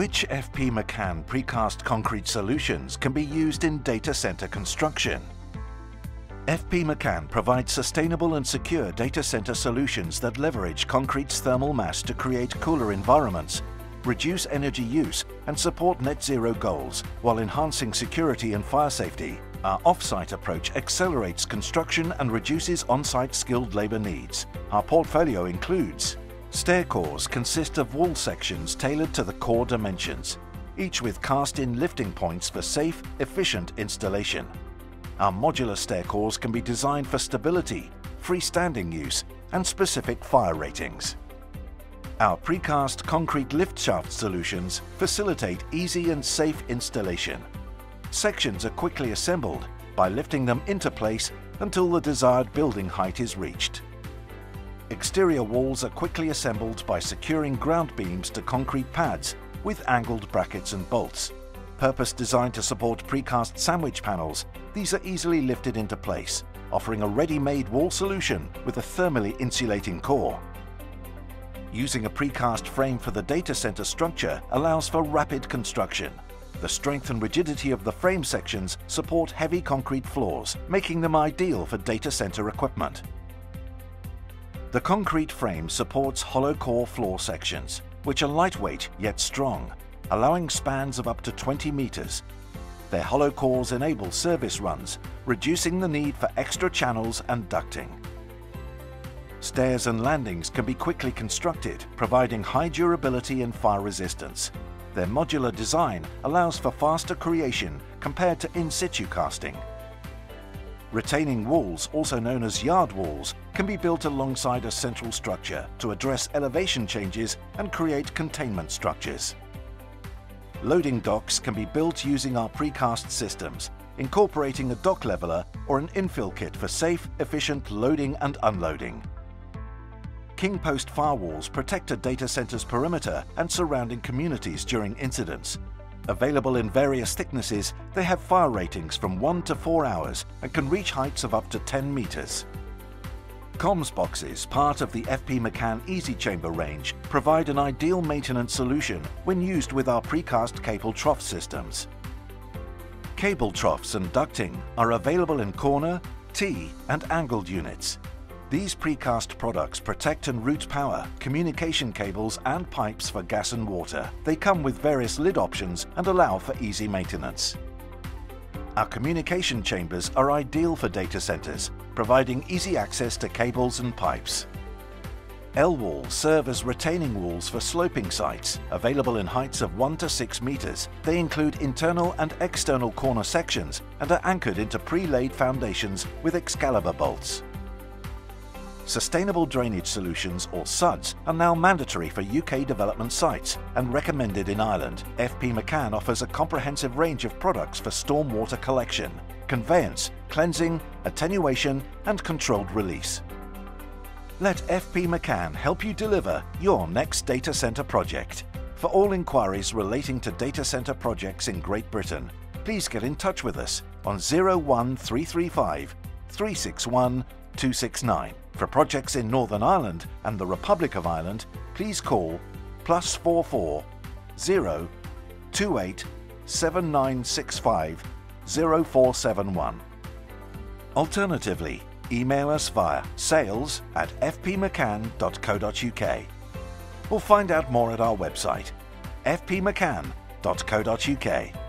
Which FP McCann precast concrete solutions can be used in data center construction? FP McCann provides sustainable and secure data center solutions that leverage concrete's thermal mass to create cooler environments, reduce energy use and support net zero goals while enhancing security and fire safety. Our off-site approach accelerates construction and reduces on-site skilled labour needs. Our portfolio includes Stair cores consist of wall sections tailored to the core dimensions, each with cast-in lifting points for safe, efficient installation. Our modular stair cores can be designed for stability, freestanding use and specific fire ratings. Our precast concrete lift shaft solutions facilitate easy and safe installation. Sections are quickly assembled by lifting them into place until the desired building height is reached. Exterior walls are quickly assembled by securing ground beams to concrete pads with angled brackets and bolts. Purpose designed to support precast sandwich panels, these are easily lifted into place, offering a ready-made wall solution with a thermally insulating core. Using a precast frame for the data center structure allows for rapid construction. The strength and rigidity of the frame sections support heavy concrete floors, making them ideal for data center equipment. The concrete frame supports hollow core floor sections, which are lightweight yet strong, allowing spans of up to 20 meters. Their hollow cores enable service runs, reducing the need for extra channels and ducting. Stairs and landings can be quickly constructed, providing high durability and fire resistance. Their modular design allows for faster creation compared to in-situ casting. Retaining walls, also known as yard walls, can be built alongside a central structure to address elevation changes and create containment structures. Loading docks can be built using our precast systems, incorporating a dock leveler or an infill kit for safe, efficient loading and unloading. King Post firewalls protect a data center's perimeter and surrounding communities during incidents, Available in various thicknesses, they have fire ratings from 1 to 4 hours and can reach heights of up to 10 meters. Comms boxes, part of the FP McCann Easy Chamber range, provide an ideal maintenance solution when used with our precast cable trough systems. Cable troughs and ducting are available in corner, T and angled units. These precast products protect and route power, communication cables and pipes for gas and water. They come with various lid options and allow for easy maintenance. Our communication chambers are ideal for data centers, providing easy access to cables and pipes. L-walls serve as retaining walls for sloping sites, available in heights of 1 to 6 meters. They include internal and external corner sections and are anchored into pre-laid foundations with Excalibur bolts. Sustainable Drainage Solutions, or SUDS, are now mandatory for UK development sites and recommended in Ireland. FP McCann offers a comprehensive range of products for stormwater collection, conveyance, cleansing, attenuation and controlled release. Let FP McCann help you deliver your next data centre project. For all inquiries relating to data centre projects in Great Britain, please get in touch with us on 01335 361 269. For projects in Northern Ireland and the Republic of Ireland, please call plus 44 0 28 7965 0471. Alternatively, email us via sales at fpmccann.co.uk or find out more at our website fpmccann.co.uk.